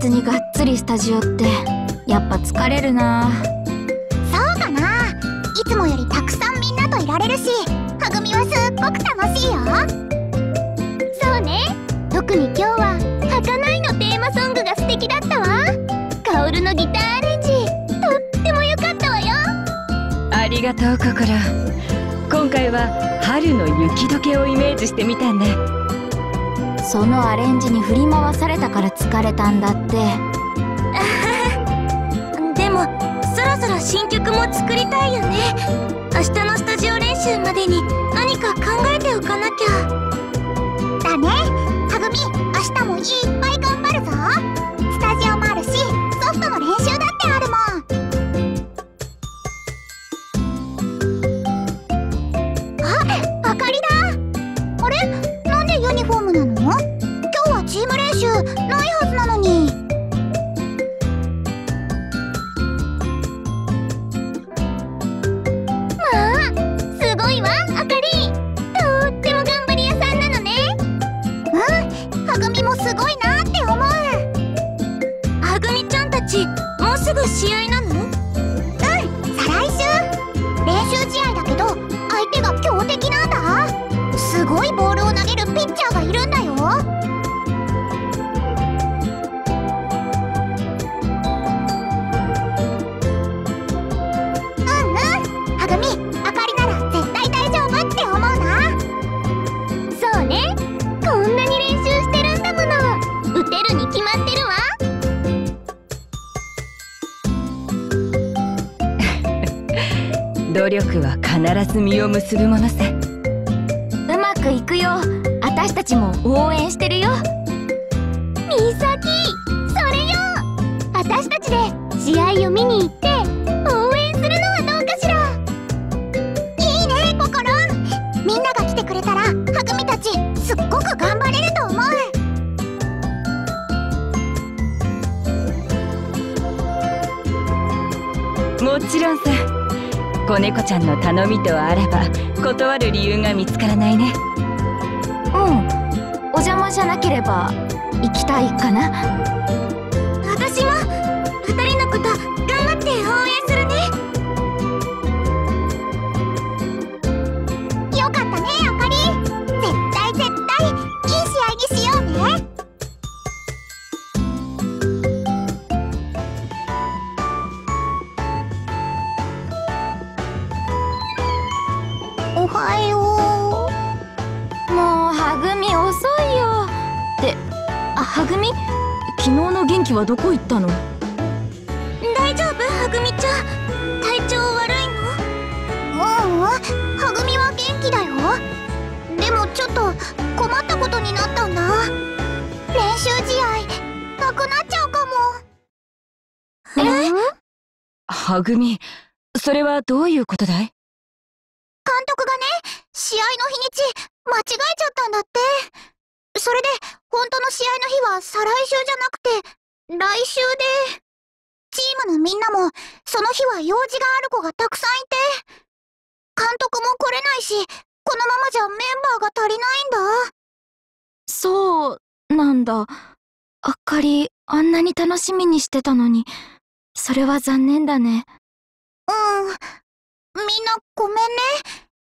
日にがっつりスタジオってやっぱ疲れるな。そうかな。いつもよりたくさんみんなといられるしはぐみはすっごく楽しいよ。そうね。特に今日は「儚い」のテーマソングが素敵だったわ。カオルのギターアレンジ。とっても良かったわよ。ありがとうココロ今回は春の雪解けをイメージしてみたんだそのアレンジに振り回されたから疲れたんだって。でもそろそろ新曲も作りたいよね。明日のスタジオ練習までに何か考えておかなきゃ。だね。はぐみ明日もいい必ず実を結ぶものさうまくいくよ。私たちも応援してるよ。みさきそれよ。私たちで試合を見に行ってちゃんの頼みとあれば断る理由が見つからないね。うん。お邪魔じゃなければ行きたいかな。ことだい？監督がね試合の日にち間違えちゃったんだって。それで本当の試合の日は再来週じゃなくて来週で。チームのみんなもその日は用事がある子がたくさんいて。監督も来れないしこのままじゃメンバーが足りないんだ。そうなんだ。あかりあんなに楽しみにしてたのに。それは残念だね。うんみんなごめんね。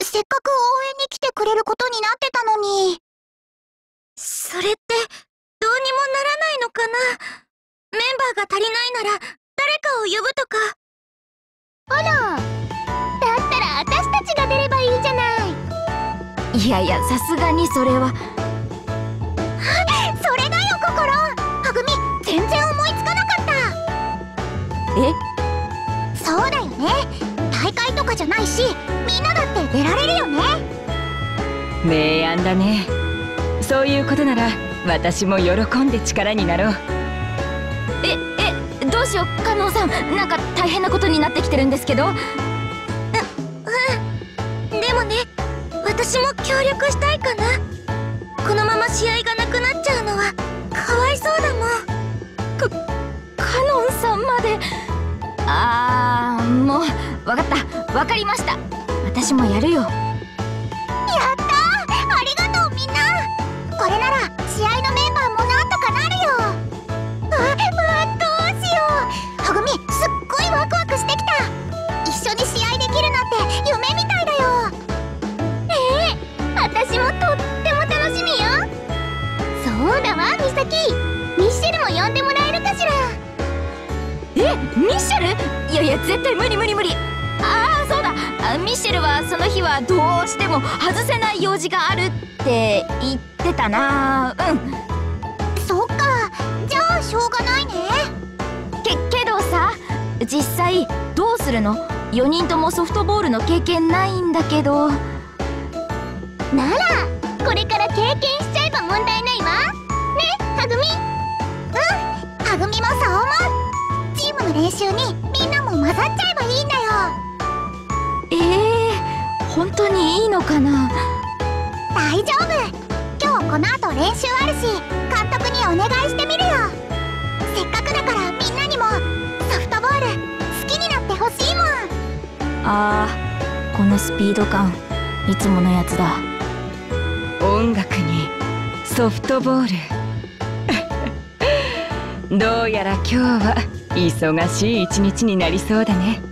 せっかく応援に来てくれることになってたのに。それってどうにもならないのかな。メンバーが足りないなら誰かを呼ぶとか。あら。だったら私たちが出ればいいじゃない。いやいやさすがにそれは。それだよ心。はぐみ全然思いつかなかった。え？そうだよね大会とかじゃないしみんなだって出られるよね。明暗だね。そういうことなら私も喜んで力になろう。ええどうしよう。加納さんなんか大変なことになってきてるんですけど。でもね私も協力したいかな。このまま試合がなくなっちゃうのはかわいそうだもん。カノンさんまであーもう分かった。分かりました。私もやるよ。やったありがとうみんな。これなら試合のメンバーもなんとかなるよ。あまあどうしよう。はぐみすっごいワクワクしてきた。一緒に試合できるなんて夢みたいだよ。ええ私もとっても楽しみよ。そうだわみさきミッシェル？いやいや絶対無理無理無理。ああそうだ。ミッシェルはその日はどうしても外せない用事があるって言ってたな。うん。そっか。じゃあしょうがないね。けけどさ実際どうするの？4人ともソフトボールの経験ないんだけど。ならこれから経験しちゃえば問題ないわ。ねはぐみ。うんはぐみもそう思うチームの練習にみんなも混ざっちゃえばいいんだよ。ええー、本当にいいのかな？大丈夫。今日この後練習あるし監督にお願いしてみるよ。せっかくだからみんなにもソフトボール好きになってほしいもん。あーこのスピード感いつものやつだ。音楽にソフトボール。どうやら今日は忙しい一日になりそうだね。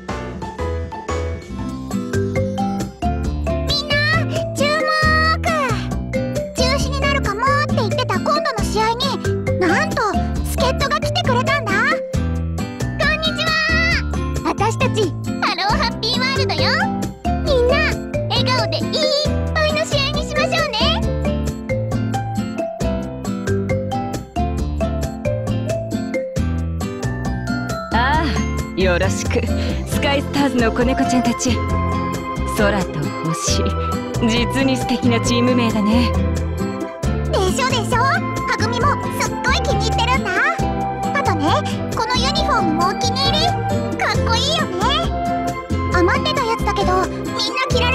ろしく。スカイスターズの子猫ちゃんたち。空と星。実に素敵なチーム名だね。でしょでしょ。はぐみもすっごい気に入ってるんだ。あとねこのユニフォームもお気に入り。かっこいいよね。余ってたやつだけどみんな着ら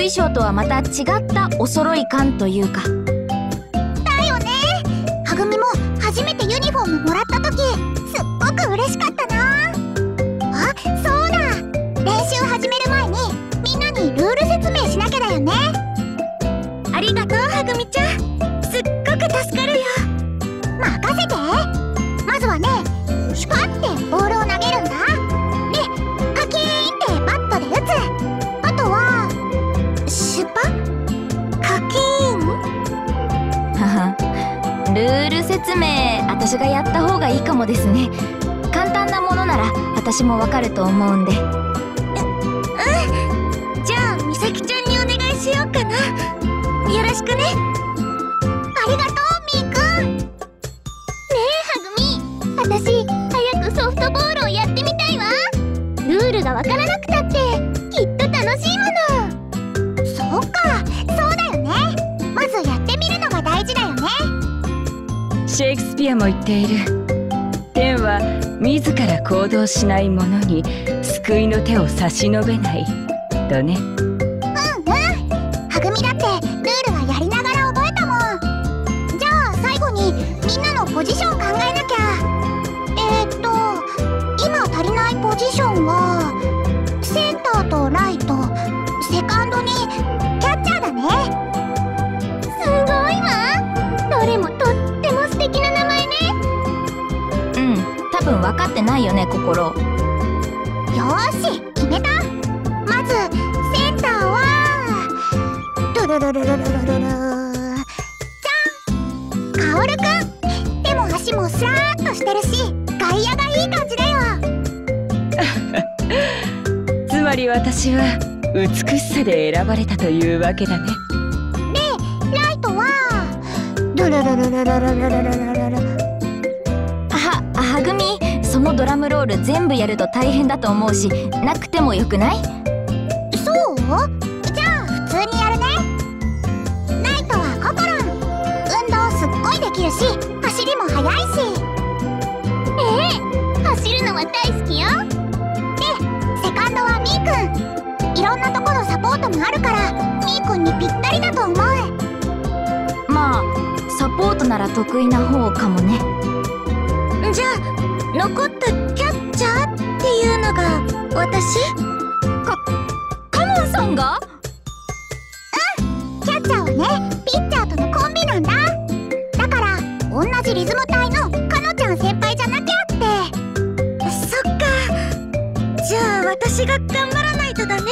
衣装とはまた違ったお揃い感というか私がやった方がいいかもですね。簡単なものなら私もわかると思うんで。ううん。じゃあみさきちゃんにお願いしようかな。よろしくね。ありがとう。シェイクスピアも言っている。天は自ら行動しない者に救いの手を差し伸べない。とね。美しさで選ばれたというわけだね。ライトは。ルルルルルルルルルルルルルははぐみそのドラムロール全部やると大変だと思うしなくてもよくない？そう？じゃあ普通にやるね。ライトはココロン。運動すっごいできるし走りも速いしなところサポートもあるからみーくんにぴったりだと思う。まあサポートなら得意な方かもね。じゃあ残ったキャッチャーっていうのが私？カモンさんが？キャッチャーはねピッチャーとのコンビなんだ。だから同じリズム隊のかのちゃん先輩じゃなきゃって。そっか。私が頑張らないとだね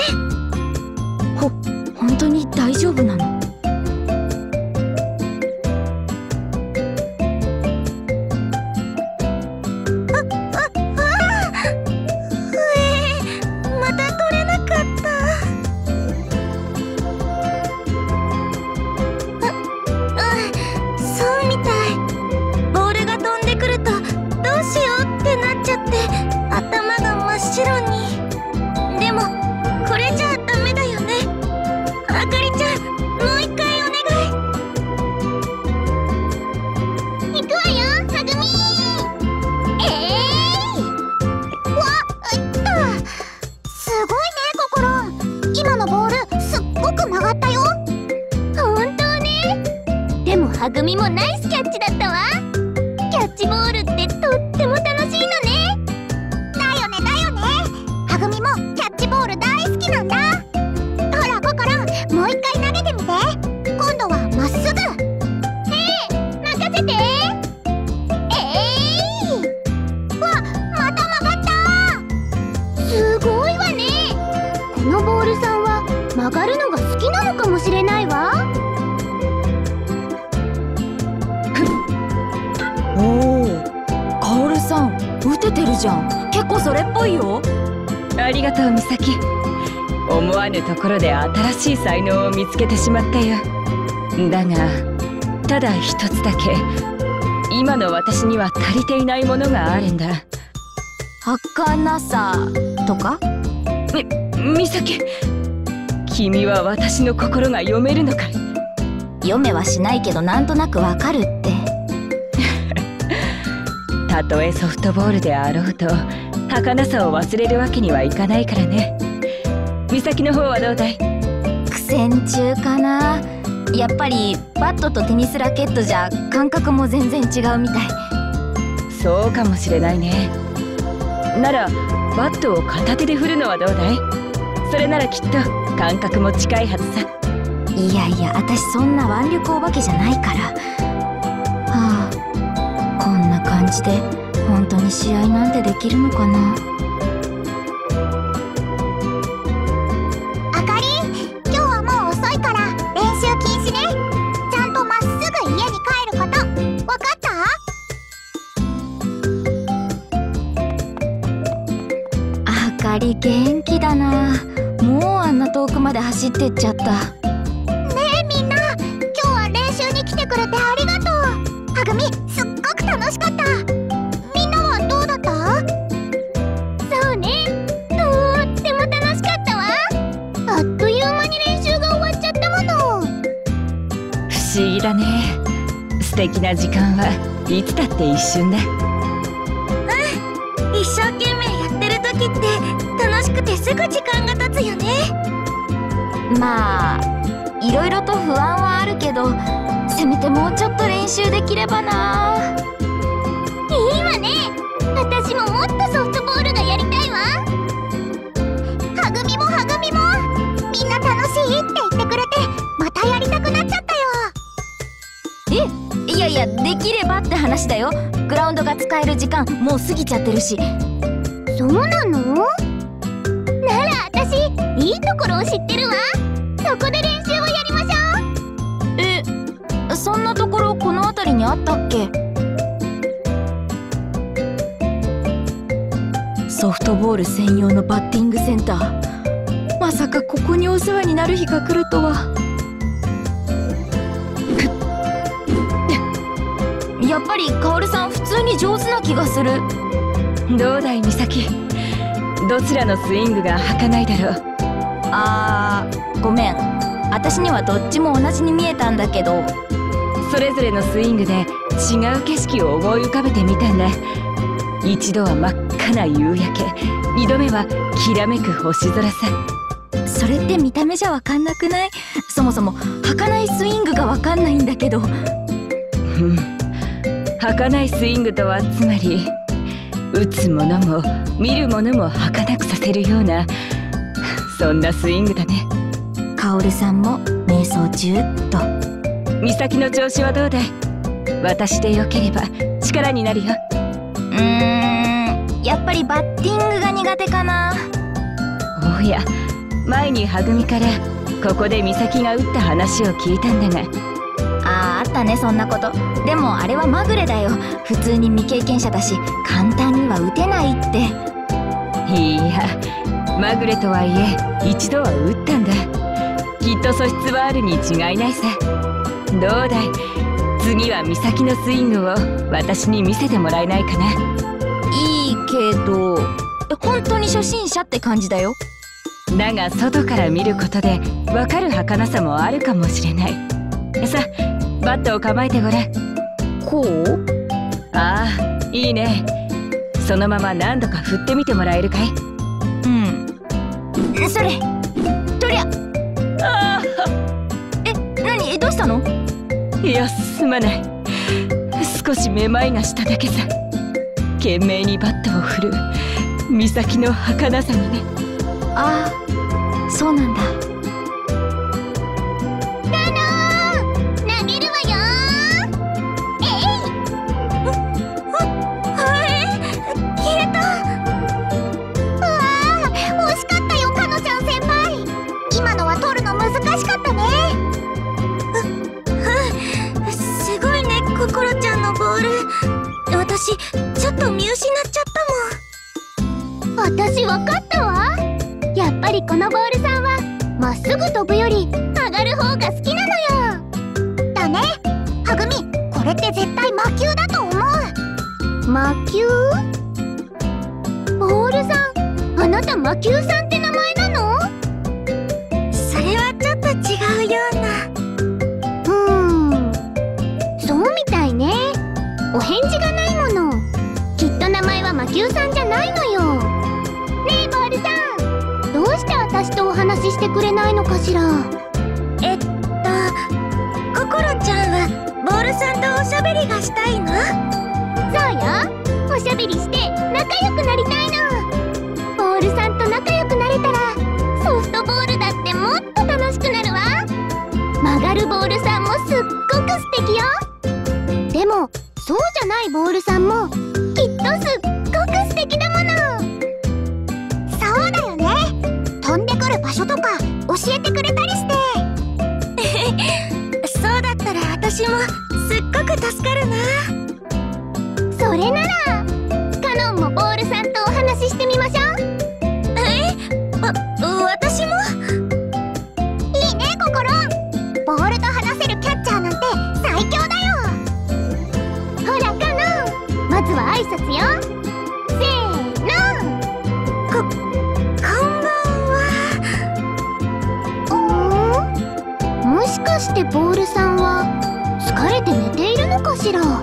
つけてしまったよ。だがただ一つだけ。今の私には足りていないものがあるんだ。儚さとか？美咲。君は私の心が読めるのかい？読めはしないけどなんとなくわかるって。たとえソフトボールであろうと儚さを忘れるわけにはいかないからね。美咲の方はどうだい？苦戦中かな。やっぱりバットとテニスラケットじゃ感覚も全然違うみたい。そうかもしれないね。ならバットを片手で振るのはどうだい？それならきっと感覚も近いはずさ。いやいや私そんな腕力お化けじゃないから。はあこんな感じで本当に試合なんてできるのかな走ってっちゃった。ねえみんな今日は練習に来てくれてありがとう。はぐみすっごく楽しかった。みんなはどうだった？そうね。とっても楽しかったわ。あっという間に練習が終わっちゃったもの。不思議だね。素敵な時間はいつだって一瞬だ一生懸命やってる時って楽しくてすぐ時間が経つよねまあいろいろと不安はあるけどせめてもうちょっと練習できればな。いいわね。私ももっとソフトボールがやりたいわ。はぐみもはぐみもみんな楽しいって言ってくれてまたやりたくなっちゃったよ。えいやいやできればって話だよ。グラウンドが使える時間もう過ぎちゃってるし。そうなの？なら私いいところを知ってるわにあったっけ？ソフトボール専用のバッティングセンター。まさかここにお世話になる日が来るとは。やっぱりカオルさん普通に上手な気がする。どうだい美咲。どちらのスイングが儚いだろう。あーごめん。私にはどっちも同じに見えたんだけどそれぞれのスイングで違う景色を思い浮かべてみたんだ一度は真っ赤な夕焼け。二度目はきらめく星空さ。それって見た目じゃわかんなくない？そもそも儚いスイングがわかんないんだけど。うん。儚いスイングとはつまり打つものも見るものも儚くさせるようなそんなスイングだね。カオルさんも瞑想中？っと美咲の調子はどうだい私でよければ力になるよ。うーんやっぱりバッティングが苦手かな。そうや前にはぐみからここで美咲が撃った話を聞いたんだが。あーあったねそんなこと。でもあれはまぐれだよ。普通に未経験者だし簡単には撃てないって。いやまぐれとはいえ一度は撃ったんだ。きっと素質はあるに違いないさどうだい？次は美咲のスイングを私に見せてもらえないかな。いいけど本当に初心者って感じだよ。だが外から見ることでわかる儚さもあるかもしれない。さバットを構えてごらん。こう？ああいいね。そのまま何度か振ってみてもらえるかい？うん。それとりゃ。あえ何？えどうしたの？あいやすまない。少しめまいがしただけさ。懸命にバットを振る美咲の儚さにね。ああそうなんだ。と見失っちゃったもん。私わかったわ。やっぱりこのボールさんはまっすぐ飛ぶより上がる方が好きなのよ。だねはぐみこれって絶対魔球だと思う。魔球？ボールさんあなた魔球さんとお話ししてくれないのかしら？えっとココロちゃんはボールさんとおしゃべりがしたいの？そうよ。おしゃべりして仲良くなりたいの。ボールさんと仲良くなれたらソフトボールだってもっと楽しくなるわ。曲がるボールさんもすっごく素敵よ。でもそうじゃないボールさんもきっとすっごく所とか教えてくれたりして。そうだったら私もすっごく助かるな。それなら。でボールさんは疲れて寝ているのかしら？あ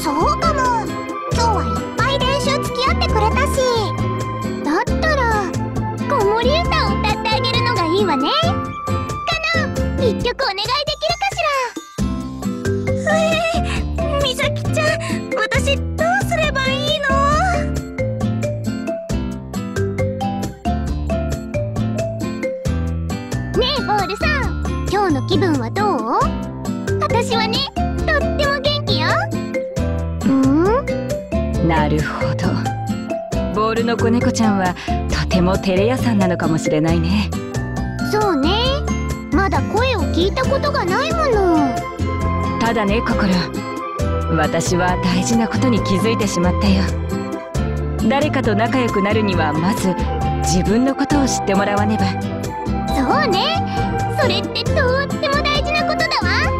そうかも。今日はいっぱい練習付き合ってくれたし。だったら子守歌を歌ってあげるのがいいわね。かな。一曲お願いなるほど。ボールの子猫ちゃんはとても照れ屋さんなのかもしれないね。そうね。まだ声を聞いたことがないもの。ただね心。私は大事なことに気づいてしまったよ。誰かと仲良くなるにはまず自分のことを知ってもらわねば。そうね。それってとっても大事なことだわ。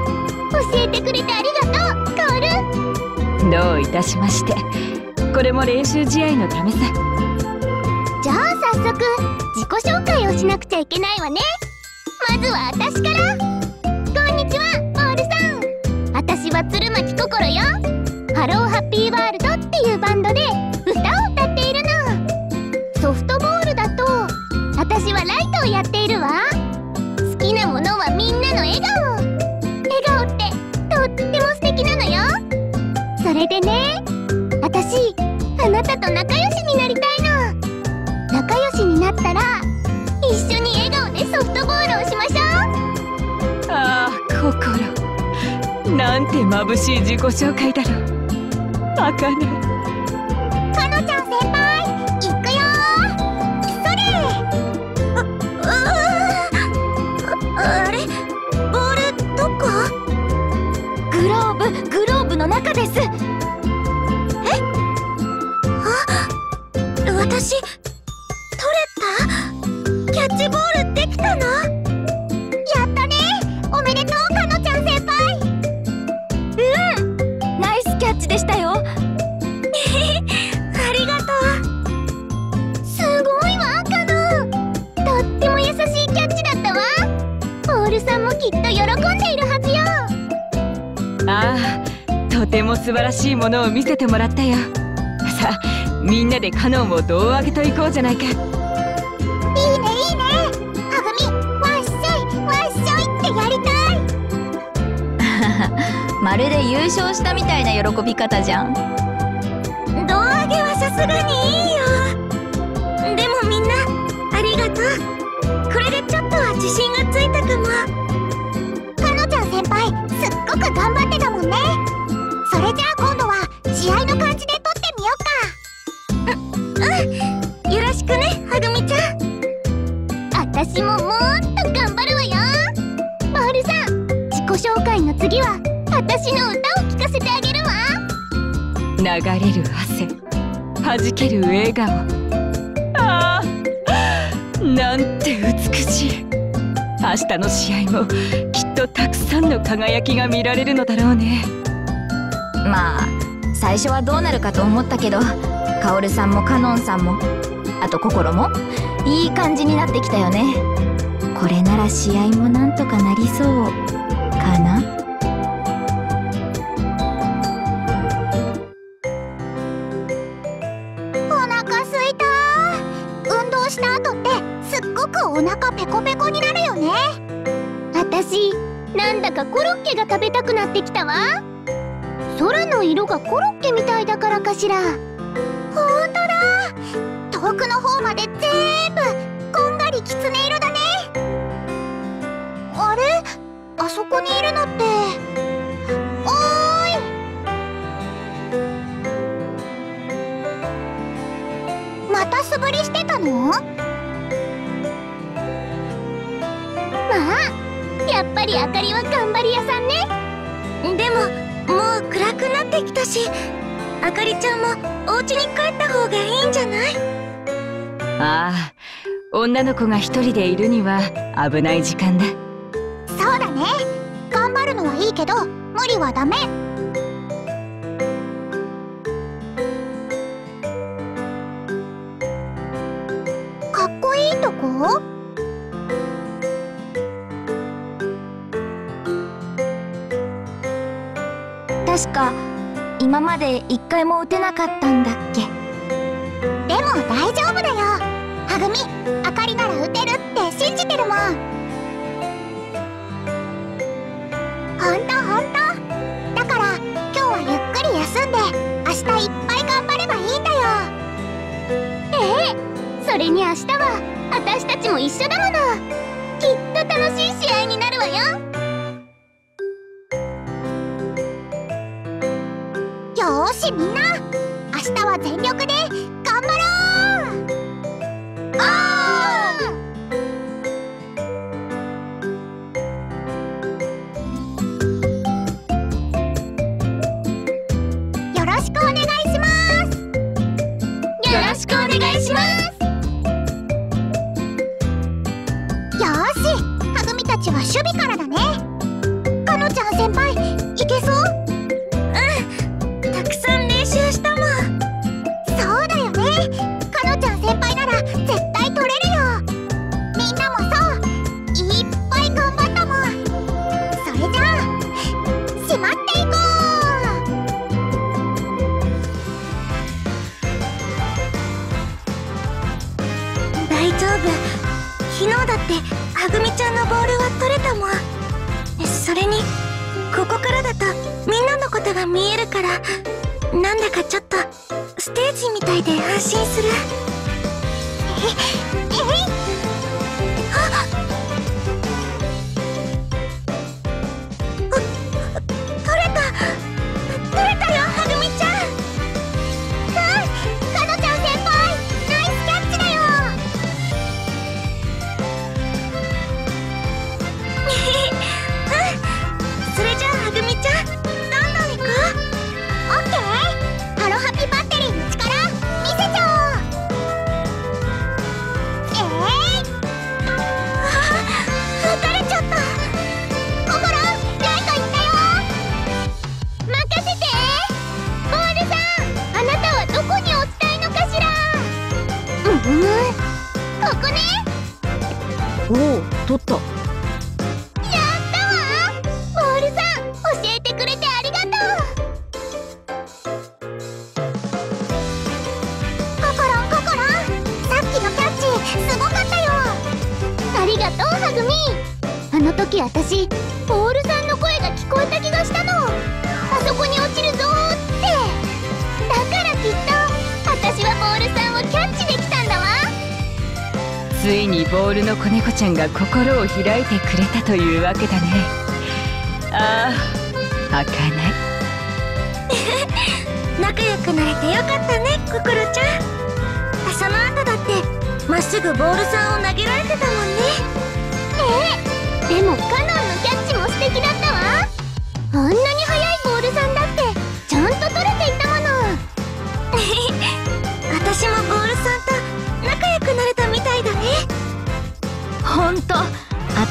教えてくれてありがとうカオル。どういたしましてこれも練習試合のためさ。じゃあ早速自己紹介をしなくちゃいけないわね。まずは私から。こんにちはボールさん。私は鶴巻心よ。ハローハッピーワールドっていうバンドでなたと仲良しになりたいの。仲良しになったら一緒に笑顔でソフトボールをしましょう。ああ心。なんて眩しい自己紹介だろう。開ものを見せてもらったよ。さあみんなでカノンを胴上げといこうじゃないか。いいねいいね。はぐみわっしょいわっしょいってやりたい。まるで優勝したみたいな喜び方じゃん。胴上げはさすがにいいよ。でもみんなありがとう。これでちょっとは自信がついたかも次は私の歌を聴かせてあげるわ。流れる汗。弾ける笑顔。ああ。なんて美しい。明日の試合もきっとたくさんの輝きが見られるのだろうね。まあ最初はどうなるかと思ったけどカオルさんもカノンさんもあと心もいい感じになってきたよね。これなら試合もなんとかなりそうかなコロッケが食べたくなってきたわ。空の色がコロッケみたいだからかしら。ほんとだ。遠くの方まで全部こんがりきつね色だね。あれ？あそこにいるのって。おーい。また素振りしてたの？やっぱりあかりは頑張り屋さんね。でももう暗くなってきたしあかりちゃんもお家に帰った方がいいんじゃない？ああ女の子が一人でいるには危ない時間だ。そうだね。頑張るのはいいけど無理はダメ。かっこいいとこ？確か今まで一回も打てなかったんだっけ？でも大丈夫だよ。はぐみあかりなら打てるって信じてるもん。ほんとほんと。だから今日はゆっくり休んで明日いっぱい頑張ればいいんだよ。ええそれに明日は私たちも一緒だもの。きっと楽しい試合になるわよしみんな明日は全力で頑張ろう。おーよろしくお願いします。よろしくお願いします。よーしはぐみたちは守備からだね。かのちゃん先輩いけそう？なんだかちょっとステージみたいで安心する。ここね。おお取った。やったわ。ボールさん教えてくれてありがとうココロンココロン。さっきのキャッチすごかったよ。ありがとうハグミあの時私ボールさんの声が聞こえた気がしたの。あそこに落ちるぞって。だからきっと私はボールさん。ついにボールの子猫ちゃんが心を開いてくれたというわけだね。ああ開かない。仲良くなれてよかったねココロちゃん。その後だってまっすぐボールさんを投げられてたもんね。ええでもカ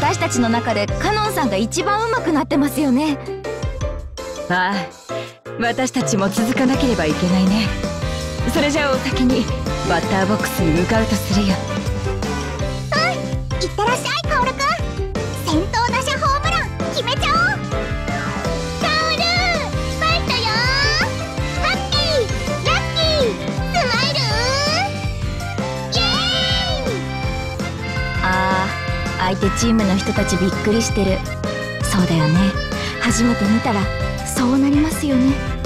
私たちの中でカノンさんが一番上手くなってますよね。ああ私たちも続かなければいけないね。それじゃあお先にバッターボックスに向かうとするよ。チームの人たちびっくりしてる。そうだよね。初めて見たらそうなりますよね。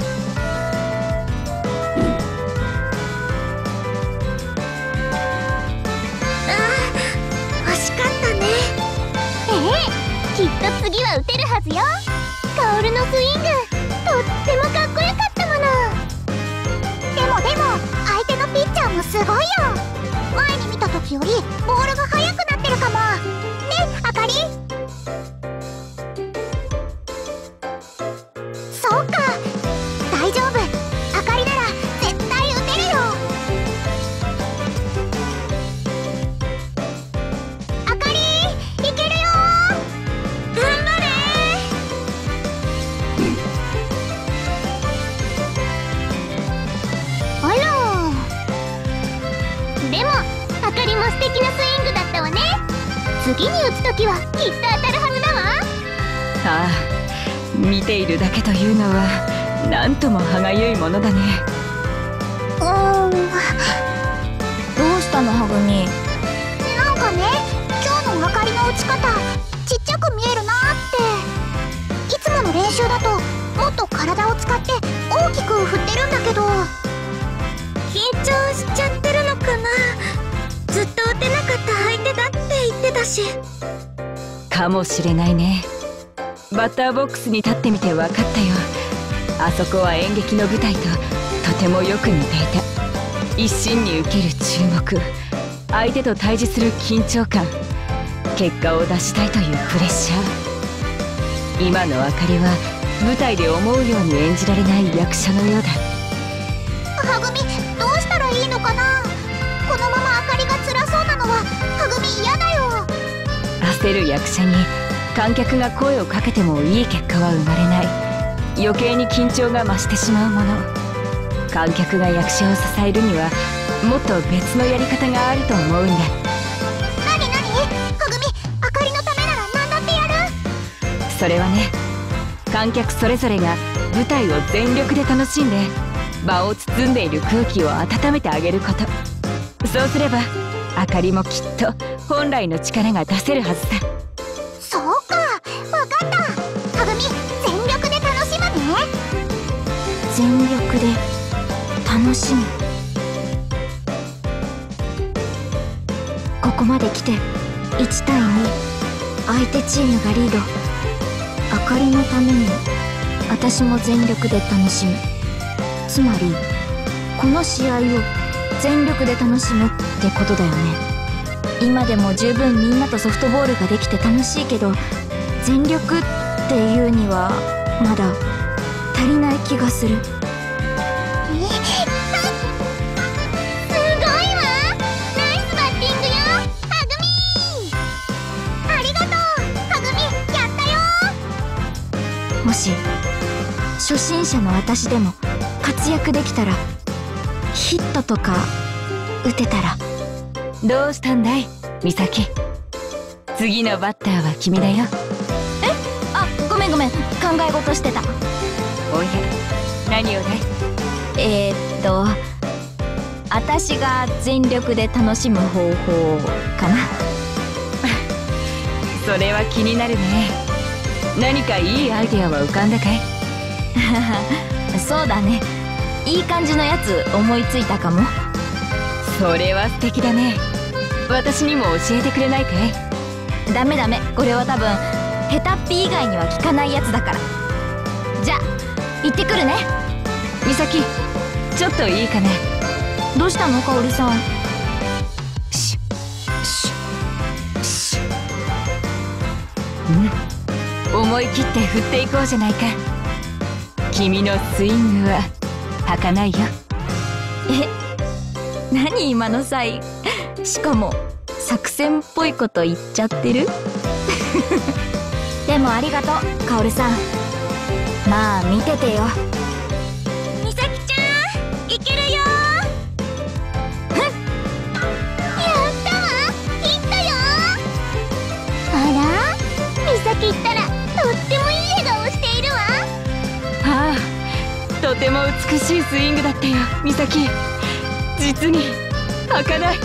とも歯がゆいものだね。うーん。どうしたのハグミなんかね今日のあかりの打ち方ちっちゃく見えるなって。いつもの練習だともっと体を使って大きく振ってるんだけど。緊張しちゃってるのかな。ずっと打てなかった相手だって言ってたし。かもしれないね。バッターボックスに立ってみて分かったよあそこは演劇の舞台ととてもよく似ていた。一心に受ける注目。相手と対峙する緊張感。結果を出したいというプレッシャー。今のあかりは舞台で思うように演じられない役者のようだ。はぐみどうしたらいいのかな？このままあかりが辛そうなのははぐみ嫌だよ。焦る役者に観客が声をかけてもいい結果は生まれない余計に緊張が増してしまうもの。観客が役者を支えるにはもっと別のやり方があると思うんだ。なになにはぐみあかりのためなら何だってやる。それはね観客それぞれが舞台を全力で楽しんで場を包んでいる空気を温めてあげること。そうすればあかりもきっと本来の力が出せるはずさ全力で楽しむ。ここまで来て1対2相手チームがリード。あかりのために私も全力で楽しむ。つまりこの試合を全力で楽しむってことだよね。今でも十分みんなとソフトボールができて楽しいけど全力っていうにはまだない気がする。え？すごいわ。ナイスバッティングよはぐみありがとうはぐみやったよ。もし初心者の私でも活躍できたらヒットとか打てたら。どうしたんだい美咲。次のバッターは君だよあごめんごめん。考え事してたおや何をだいえー、っと私が全力で楽しむ方法かな。それは気になるね。何かいいアイデアは浮かんだかい？そうだね。いい感じのやつ思いついたかも。それは素敵だね。私にも教えてくれないかい？ダメダメ。これは多分ヘタッピ以外には効かないやつだから行ってくるね。美咲ちょっといいかなどうしたのかおりさん。しししうん。思い切って振っていこうじゃないか。君のスイングは儚いよ。え何今の際しかも作戦っぽいこと言っちゃってる？でもありがとうカオルさんまあ見ててよ。みさきちゃんいけるよ。やったわ。ヒットよ。あら？みさきったらとってもいい笑顔しているわ。はあとても美しいスイングだったよ美咲。実に儚い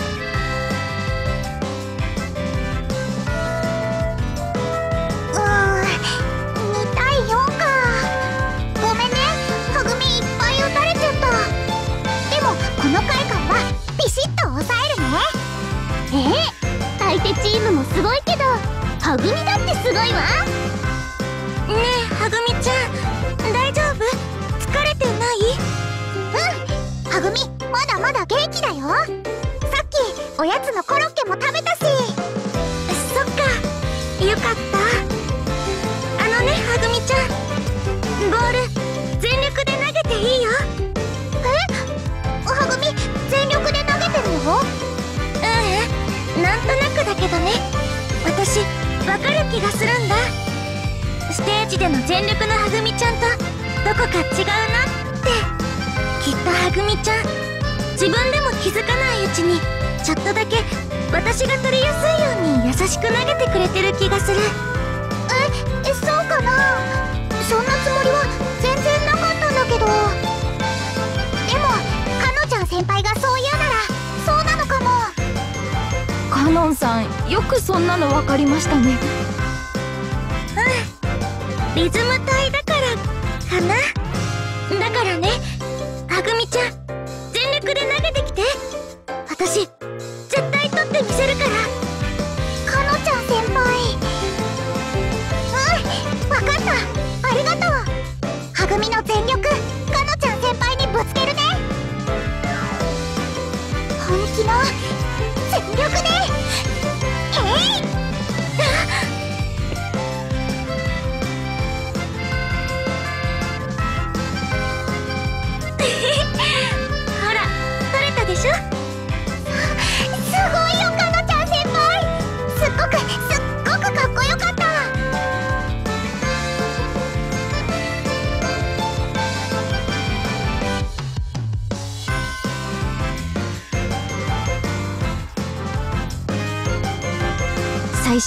チームもすごいけどはぐみだってすごいわ？ねえはぐみちゃん。大丈夫？疲れてない？うん。はぐみまだまだ元気だよ。さっきおやつのコロッケも食べたけどね。私わかる気がするんだ。ステージでの全力のはぐみちゃんとどこか違うなって。きっとはぐみちゃん自分でも気づかないうちにちょっとだけ私が取りやすいように優しく投げてくれてる気がする。えそうかな？そんなつもりは全然なかったんだけど。でもかのちゃん先輩がそうノンさんよくそんなの分かりましたね。うん。リズム隊だからかな。だからねはぐみちゃん全力で投げてきて。私絶対取ってみせるから。かのちゃん先輩。うんわかった。ありがとう。はぐみの全力かのちゃん先輩にぶつけるね。本気の全力で。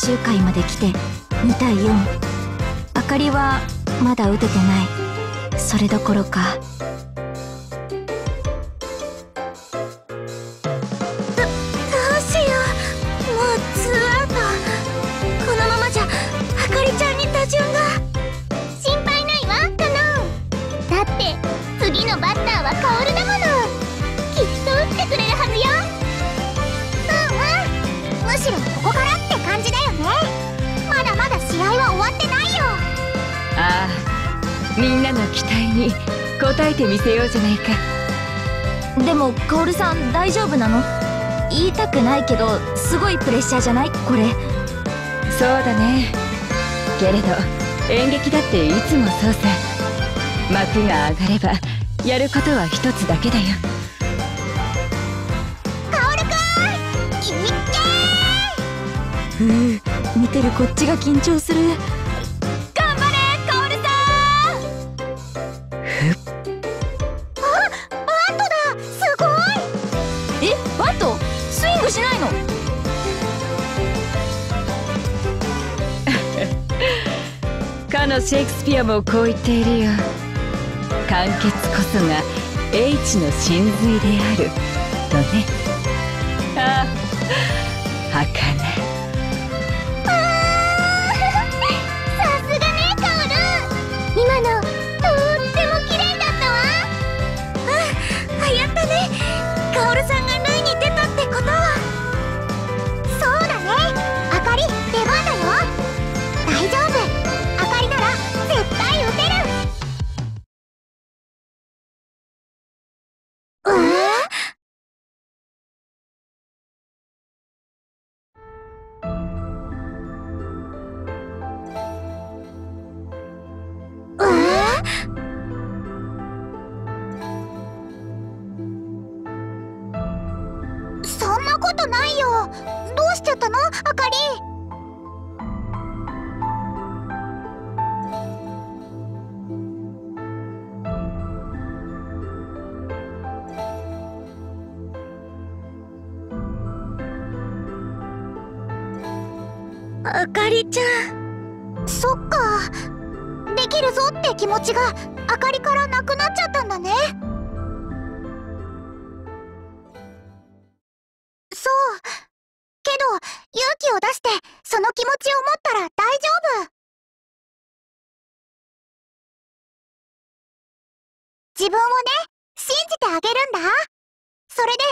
終回まで来て2対4あかりはまだ打ててない。それどころかせようじゃないか。でもカオルさん大丈夫なの？言いたくないけどすごいプレッシャーじゃない？これ。そうだね。けれど演劇だっていつもそうさ。幕が上がればやることは一つだけだよ。カオルくん！いっけふう見てるこっちが緊張するのシェイクスピアもこう言っているよ。完結こそが H の真髄である。とね。ことないよ。どうしちゃったの？あかり。あかりちゃん。そっか。できるぞって気持ちがあかりからなくなっちゃったんだね。自分をね信じてあげるんだ。それで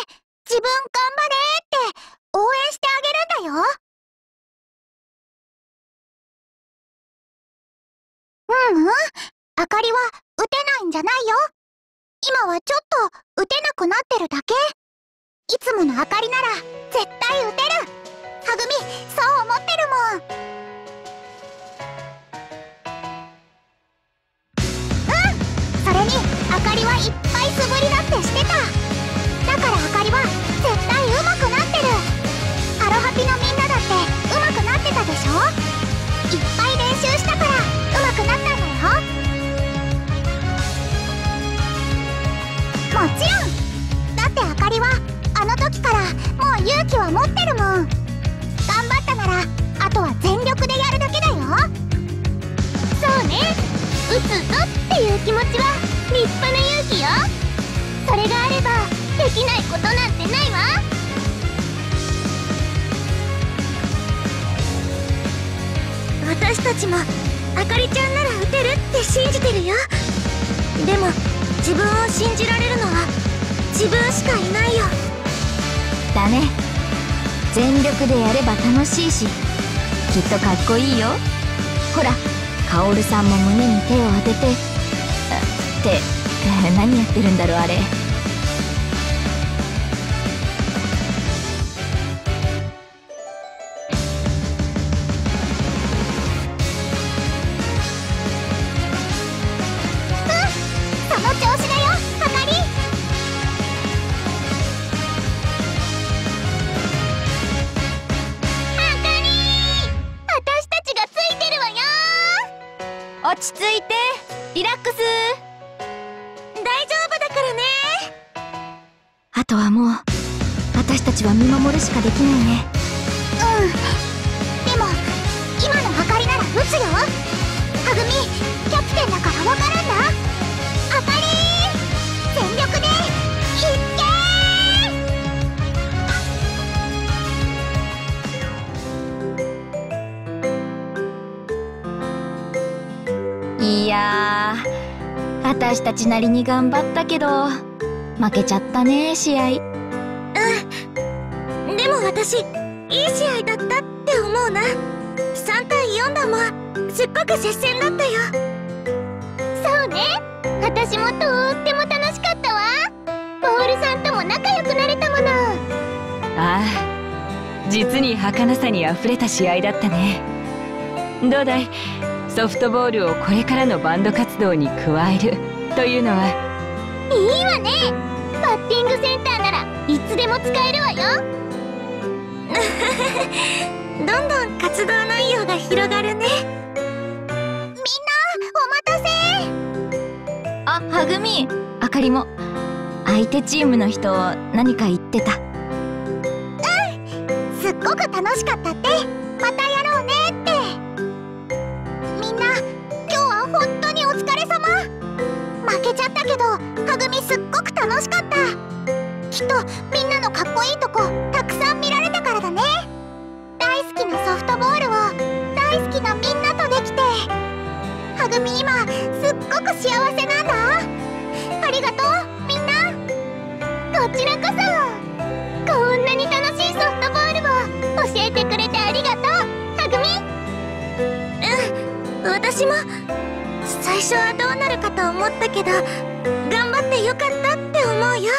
自分頑張れって応援してあげるんだよ。うんうん。あかりは打てないんじゃないよ。今はちょっと打てなくなってるだけ。いつものあかりなら絶対打てる。はぐみそう思ってるもん。い素振りだってしてただからあかりは絶対上手くなってるアロハピのみんなだって上手くなってたでしょいっぱい練習したから上手くなったんだよもちろん。だってあかりはあの時からもう勇気は持ってるもん。頑張ったならあとは全力でやるだけだよ。そうね。打つぞっていう気持ちは立派な勇気よ。それがあればできないことなんてないわ。私たちもあかりちゃんなら打てるって信じてるよ。でも自分を信じられるのは自分しかいないよ。だね。全力でやれば楽しいしきっとかっこいいよ。ほらカオルさんも胸に手を当てて。って。何やってるんだろうあれ。とはもう私たちは見守るしかできないね。うん。でも今のあかりなら打つよ。はぐみキャプテンだからわかるんだ。あかり全力でいっけいやー私たちなりに頑張ったけど。負けちゃったね試合。でも私いい試合だったって思うな。3対4だもん。すっごく接戦だったよ。そうね。私もとっても楽しかったわ。ポールさんとも仲良くなれたもの。ああ。実に儚さにあふれた試合だったね。どうだい？ソフトボールをこれからのバンド活動に加えるというのは。いいわねつでも使えるわよ。どんどん活動内容が広がるね。みんなお待たせ。あはぐみ。あかりも相手チームの人何か言ってた。ごく楽しかったって。またやろうねって。みんな今日は本当にお疲れ様。負けちゃったけどはぐみすっごく楽しかったきっとみんなのかっこいいとこたくさん見られたからだね。大好きなソフトボールを大好きなみんなとできて。はぐみ今すっごく幸せなんだ。ありがとうみんな。こちらこそ。こんなに楽しいソフトボールを教えてくれてありがとう。はぐみ。うん私も。最初はどうなるかと思ったけど頑張ってよかったって思うよ。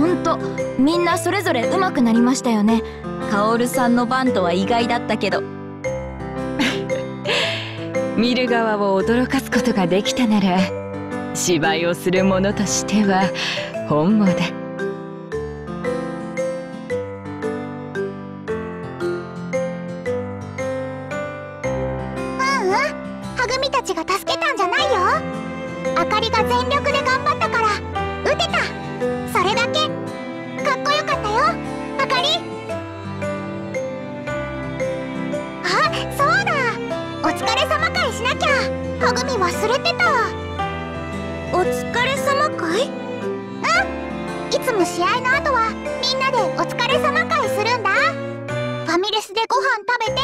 ほんとみんなそれぞれ上手くなりましたよね。カオルさんの番とは意外だったけど。見る側を驚かすことができたなら芝居をする者としては本望だ。うん。いつも試合の後はみんなでお疲れ様会するんだ。ファミレスでご飯食べて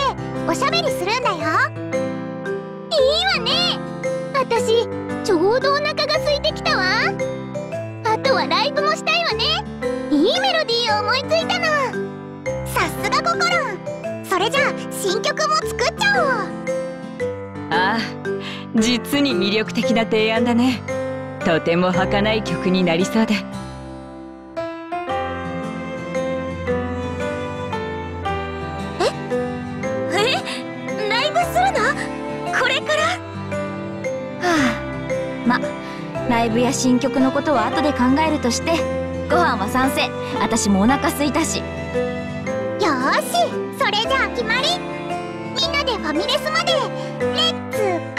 おしゃべりするんだよ。いいわね。私ちょうどお腹が空いてきたわ。あとはライブもしたいわね。いいメロディーを思いついたのさすがココロンそれじゃあ新曲も作っちゃおう。ああ実に魅力的な提案だね。とても儚い曲になりそうだ。え？ライブするの？これから？はあ。まライブや新曲のことは後で考えるとしてご飯は賛成。私もお腹空いたし。よーし。それじゃあ決まり。みんなでファミレスまで。レッツ